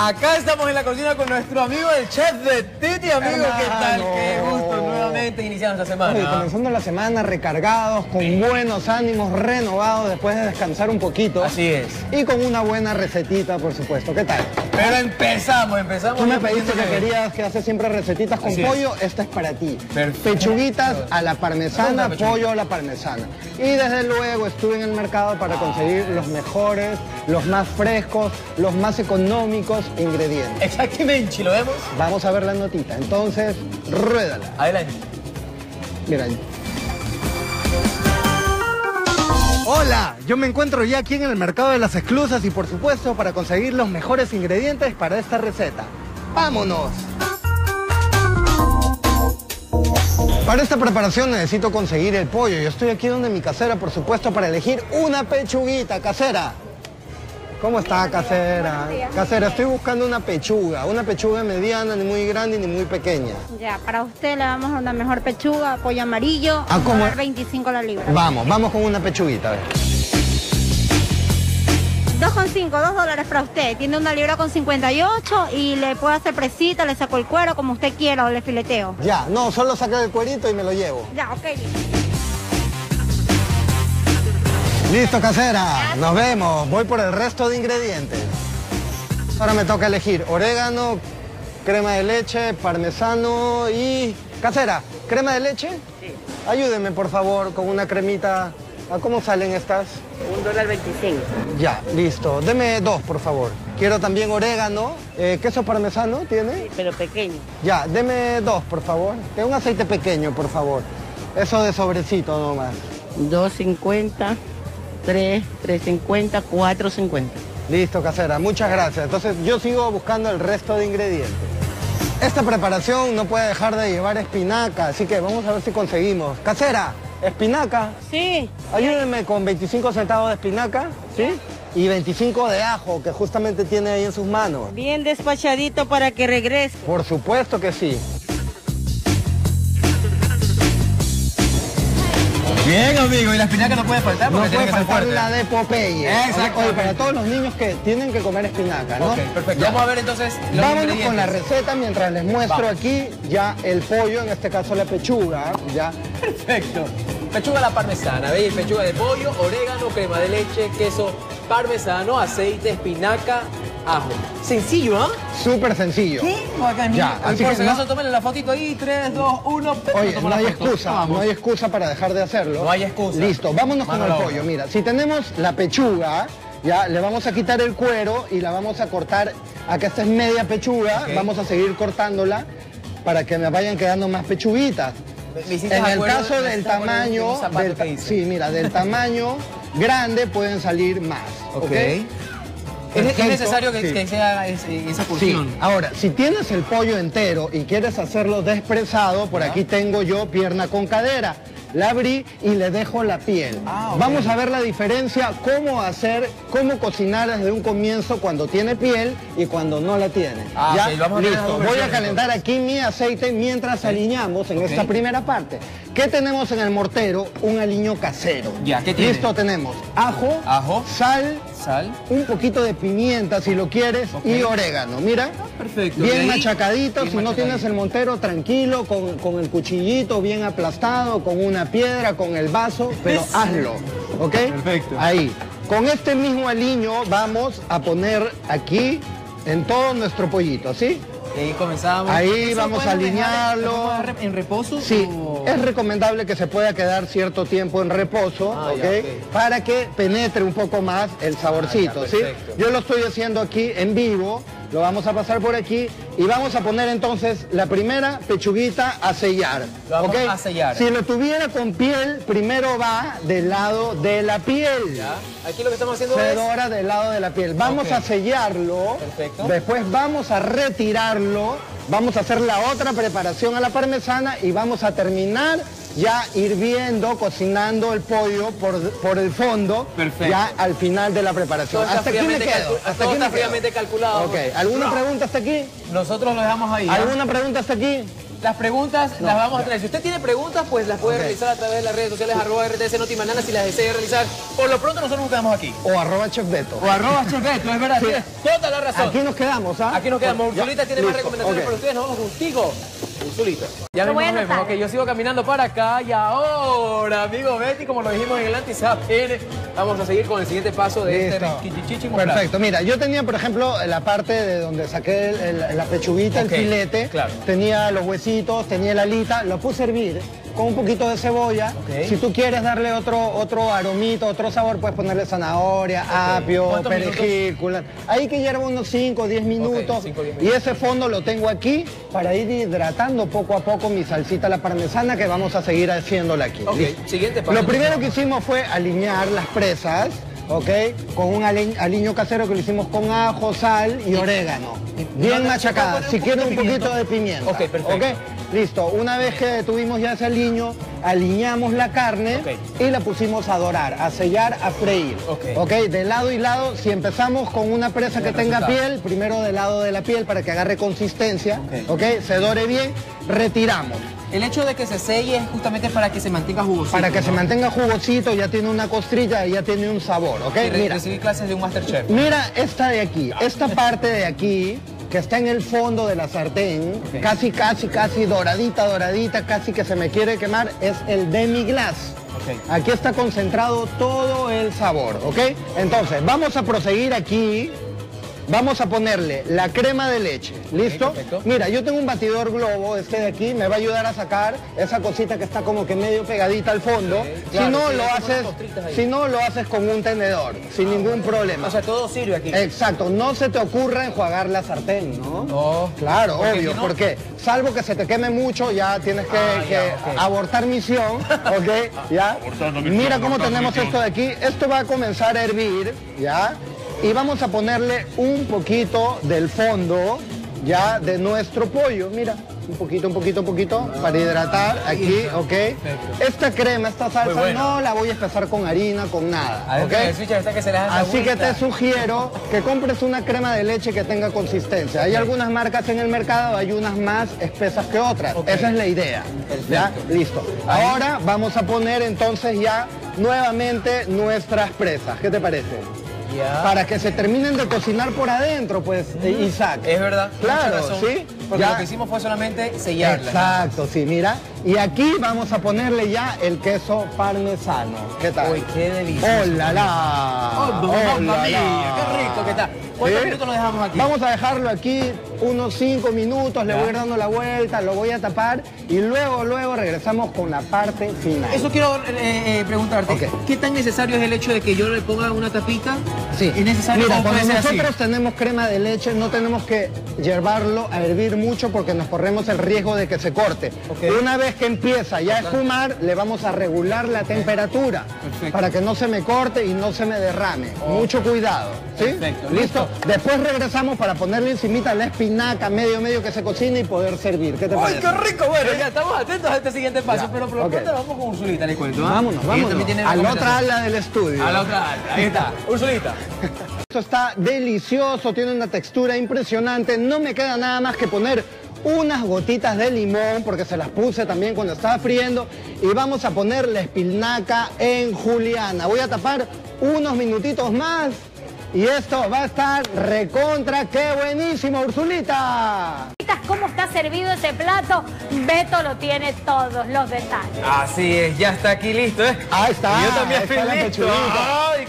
Acá estamos en la cocina con nuestro amigo el chef de Titi, amigo. ¿Qué tal? Qué gusto nuevamente iniciando esta semana. Oye, comenzando la semana recargados, con buenos ánimos, renovados después de descansar un poquito. Así es. Y con una buena recetita, por supuesto. ¿Qué tal? Pero empezamos, empezamos. Tú me pediste que querías que hace siempre recetitas con Así es. pollo, esta es para ti. Perfecto. Pechuguitas a la parmesana, pollo a la parmesana. Y desde luego estuve en el mercado para conseguir los mejores, los más frescos, los más económicos ingredientes. Exactamente, ¿lo vemos? Vamos a ver la notita. Entonces, ruédala. Adelante. Mira. Hola, yo me encuentro ya aquí en el mercado de las exclusas y por supuesto para conseguir los mejores ingredientes para esta receta. ¡Vámonos! Para esta preparación necesito conseguir el pollo. Yo estoy aquí donde mi casera, por supuesto, para elegir una pechuguita casera. ¿Cómo está, casera? Casera, estoy buscando una pechuga, una pechuga mediana, ni muy grande ni muy pequeña. Ya, para usted le damos una mejor pechuga, pollo amarillo, Ah, ¿cómo? a 25 la libra. Vamos, vamos con una pechuguita, a ver. 2,5, 2 dólares para usted. Tiene una libra con 58 y le puedo hacer presita, le saco el cuero como usted quiera o le fileteo. Ya, no, solo saca el cuerito y me lo llevo. Ya, ok. Listo, casera. Nos vemos. Voy por el resto de ingredientes. Ahora me toca elegir orégano, crema de leche, parmesano y... Casera, ¿crema de leche? Sí. Ayúdeme, por favor, con una cremita. ¿A cómo salen estas? Un dólar 25. Ya, listo. Deme dos, por favor. Quiero también orégano. Eh, ¿Queso parmesano tiene? Pero pequeño. Ya, deme dos, por favor. Que un aceite pequeño, por favor. Eso de sobrecito nomás. 2.50, 3, 3.50, 4.50. Listo, casera. Muchas gracias. Entonces yo sigo buscando el resto de ingredientes. Esta preparación no puede dejar de llevar espinaca, así que vamos a ver si conseguimos. Casera, espinaca. Sí. Ayúdenme con 25 centavos de espinaca, ¿sí? Y 25 de ajo, que justamente tiene ahí en sus manos. Bien despachadito para que regrese. Por supuesto que sí. Bien, amigo. Y la espinaca no puede faltar No porque tiene puede que ser faltar fuerte. la de Popeye. Exactamente. Oye, para todos los niños que tienen que comer espinaca, ¿no? Ok, perfecto. Vamos a ver entonces los Vámonos con la receta mientras les muestro Vamos. aquí ya el pollo, en este caso la pechuga, ya. Perfecto. Pechuga a la parmesana, ¿veis? Pechuga de pollo, orégano, crema de leche, queso parmesano, aceite, espinaca, ajo. Sencillo, ¿ah? Súper sencillo. Sí. Ya, así por que si acaso, no- tómenle la fotito ahí, 3, 2, 1. Oye, no hay excusa, no hay excusa para dejar de hacerlo. No hay excusa. Listo, vámonos Mano con el pollo. Mira, si tenemos la pechuga, ya le vamos a quitar el cuero y la vamos a cortar. Acá esta es media pechuga, vamos a seguir cortándola para que me vayan quedando más pechuguitas. En el caso de del tamaño, del sí, mira, del tamaño grande pueden salir más. ¿ok? Ok. ¿Es, necesario que, sí. que sea esa Sí, porción? ahora, si tienes el pollo entero y quieres hacerlo despresado, por aquí tengo yo pierna con cadera. La abrí y le dejo la piel. Ah. Vamos a ver la diferencia, cómo hacer, cómo cocinar desde un comienzo cuando tiene piel y cuando no la tiene. Ah, ¿Ya? vamos Listo, voy a calentar aquí mi aceite mientras aliñamos en esta primera parte. ¿Qué tenemos en el mortero? Un aliño casero. Ya, ¿qué tiene? Listo, tenemos ajo, Ajo. sal, Sal. un poquito de pimienta si lo quieres y orégano. Mira. Perfecto. Bien ahí, machacadito, bien si no tienes el montero, tranquilo, con, con el cuchillito bien aplastado, con una piedra, con el vaso, pero hazlo, ¿ok? Perfecto. Ahí. Con este mismo aliño vamos a poner aquí en todo nuestro pollito, ¿sí? Y ahí comenzamos. Ahí ¿Eso vamos a alinearlo. ¿lo podemos dejar en reposo? Sí, o- es recomendable que se pueda quedar cierto tiempo en reposo, Ah, ¿ok? ya. Para que penetre un poco más el saborcito, Ah, ya, ¿sí? Yo lo estoy haciendo aquí en vivo, lo vamos a pasar por aquí y vamos a poner entonces la primera pechuguita a sellar, Lo vamos ¿ok? a sellar. Si lo tuviera con piel, primero va del lado de la piel. Ya. Aquí lo que estamos haciendo Se es... dora del lado de la piel. Vamos a sellarlo. Perfecto. Después vamos a retirarlo. Vamos a hacer la otra preparación a la parmesana y vamos a terminar ya hirviendo, cocinando el pollo por, por el fondo. Perfecto. Ya al final de la preparación. Todo Hasta aquí me quedo. Hasta todo aquí me está quedo. fríamente calculado. Ok. ¿Alguna pregunta hasta aquí? Nosotros lo dejamos ahí. ¿ya? ¿Alguna pregunta hasta aquí? Las preguntas las vamos a tener. Si usted tiene preguntas, pues las puede realizar a través de las redes sociales arroba RTS Notimanana si las desea realizar. Por lo pronto nosotros nos quedamos aquí. O arroba Chef Beto. O arroba Chef Beto, es verdad, tienes toda la razón. Aquí nos quedamos, ¿ah? Aquí nos quedamos. Ya, Ursulita tiene más recomendaciones para ustedes. Nos vamos contigo. Ursulita. Ya Lo mismo vemos. Ok, yo sigo caminando para acá y ahora, amigo Betty, como lo dijimos en el Antizap N, vamos a seguir con el siguiente paso de Listo. este Kichichichi Moflán. Perfecto. Mira, yo tenía, por ejemplo, la parte de donde saqué el- el- la pechuguita, el filete. claro. Tenía los huesitos, tenía la alita. Lo puse a hervir con un poquito de cebolla. Si tú quieres darle otro, otro aromito, otro sabor, puedes ponerle zanahoria, apio, ¿Cuántos perejil, culantro. Ahí que hierva unos 5 o 10 minutos. y ese fondo lo tengo aquí para ir hidratando poco a poco mi salsita la parmesana que vamos a seguir haciéndola aquí. Siguiente. Lo primero que hicimos fue alinear las presas, ¿ok? Con un aliño casero que lo hicimos con ajo, sal y orégano. Bien ¿Dónde se machacada. Si un quieren un poquito de pimienta. Ok, perfecto. ¿ok? Listo. Una vez que tuvimos ya ese aliño, aliñamos la carne y la pusimos a dorar, a sellar, a freír. Ok. ¿Ok? De lado y lado, si empezamos con una presa que tenga piel, primero del lado de la piel para que agarre consistencia. ¿ok? Se dore bien, retiramos. El hecho de que se selle es justamente para que se mantenga jugosito. Para que se mantenga jugosito, ya tiene una costrilla y ya tiene un sabor, ¿ok? Mira, recibir clases de un Masterchef. mira esta de aquí, esta parte de aquí, que está en el fondo de la sartén, casi, casi, casi doradita, doradita, casi que se me quiere quemar, es el demi-glace. Ok. Aquí está concentrado todo el sabor, ¿ok? Entonces, vamos a proseguir aquí. Vamos a ponerle la crema de leche, ¿listo? perfecto. Mira, yo tengo un batidor globo, este de aquí, me va a ayudar a sacar esa cosita que está como que medio pegadita al fondo. claro, si no, lo haces, si no, lo haces con un tenedor, sin ningún problema. O sea, todo sirve aquí. Exacto, no se te ocurra enjuagar la sartén, ¿no? Oh. Claro, Porque obvio, si no- porque salvo que se te queme mucho, ya tienes que, Ah, que ya, ok. abortar misión, ¿ok? ¿Ya? Mira cómo tenemos esto de aquí. Esto va a comenzar a hervir, ¿ya? Y vamos a ponerle un poquito del fondo, ¿ya? De nuestro pollo, mira. Un poquito, un poquito, un poquito, para hidratar aquí, ¿ok? Esta crema, esta salsa, no la voy a espesar con harina, con nada, ¿ok? que se Así que te sugiero que compres una crema de leche que tenga consistencia. Hay algunas marcas en el mercado, hay unas más espesas que otras. Esa es la idea. ¿Ya? Listo. Ahí. Ahora vamos a poner entonces ya nuevamente nuestras presas. ¿Qué te parece? Ya. Para que se terminen de cocinar por adentro, pues, eh, Isaac. Es verdad. Claro, razón, ¿sí? Porque Ya. lo que hicimos fue solamente sellarla. Exacto, sí, mira. Y aquí vamos a ponerle ya el queso parmesano. ¿Qué tal? Uy, qué delicioso. ¡Oh, la, la! Oh, ¡Oh, la! qué rico que está. ¿Cuántos ¿Sí? minutos lo dejamos aquí? Vamos a dejarlo aquí unos 5 minutos, le voy dando la vuelta, lo voy a tapar y luego, luego regresamos con la parte final. Eso quiero eh, eh, preguntarte. Ok. ¿Qué tan necesario es el hecho de que yo le ponga una tapita? Sí. ¿Es necesario Mira, cuando así? nosotros tenemos crema de leche, no tenemos que llevarlo a hervir mucho porque nos corremos el riesgo de que se corte. Una vez que empieza ya a espumar, le vamos a regular la temperatura Perfecto. para que no se me corte y no se me derrame. Mucho cuidado. ¿Sí? Perfecto. ¿Listo? Después regresamos para ponerle encimita la espinaca medio medio que se cocine y poder servir. ¿Qué te ¡Ay, parece? qué rico! Bueno, ya estamos atentos a este siguiente paso, Ya, pero por lo ok. pronto vamos con Ursulita, le cuento. ¿ah? Vámonos, Ella vámonos. A la otra ala del estudio. A la otra ala. Ahí está. Ursulita. Esto está delicioso, tiene una textura impresionante. No me queda nada más que poner unas gotitas de limón, porque se las puse también cuando estaba friendo. Y vamos a poner la espinaca en juliana. Voy a tapar unos minutitos más. Y esto va a estar recontra, qué buenísimo, Ursulita. ¿Cómo está servido ese plato? Beto lo tiene todos los detalles. Así es, ya está aquí listo, ¿eh? Ahí está, Y yo también ahí estoy listo.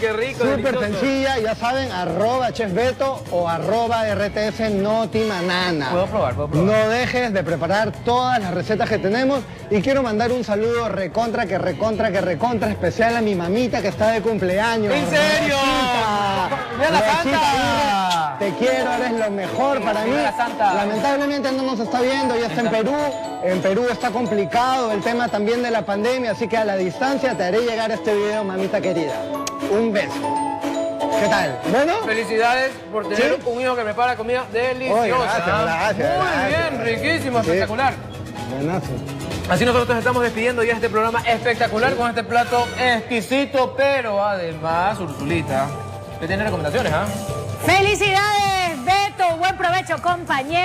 Pechuguita. ¡Ay, qué rico! Súper sencilla, ya saben, arroba Chef Beto o arroba RTS Notimanana. Puedo probar, puedo probar. No dejes de preparar todas las recetas que tenemos y quiero mandar un saludo recontra, que recontra, que recontra especial a mi mamita que está de cumpleaños. ¿En serio? Rosita. ¡Mira la Rosita, Santa! Te quiero, eres lo mejor para mí. Santa. Lamentablemente no nos está viendo, ya está en Perú. En Perú está complicado el tema también de la pandemia, así que a la distancia te haré llegar este video, mamita querida. Un beso. ¿Qué tal? ¿Bueno? Felicidades por tener ¿Sí? un hijo que prepara comida deliciosa. Gracias, gracias, Muy gracias, bien, riquísimo, Sí. espectacular. Buenazo. Así nosotros nos estamos despidiendo ya de este programa espectacular con este plato exquisito, pero además, Ursulita, te tiene recomendaciones, ¿ah? ¡Felicidades, Beto! Buen provecho, compañero.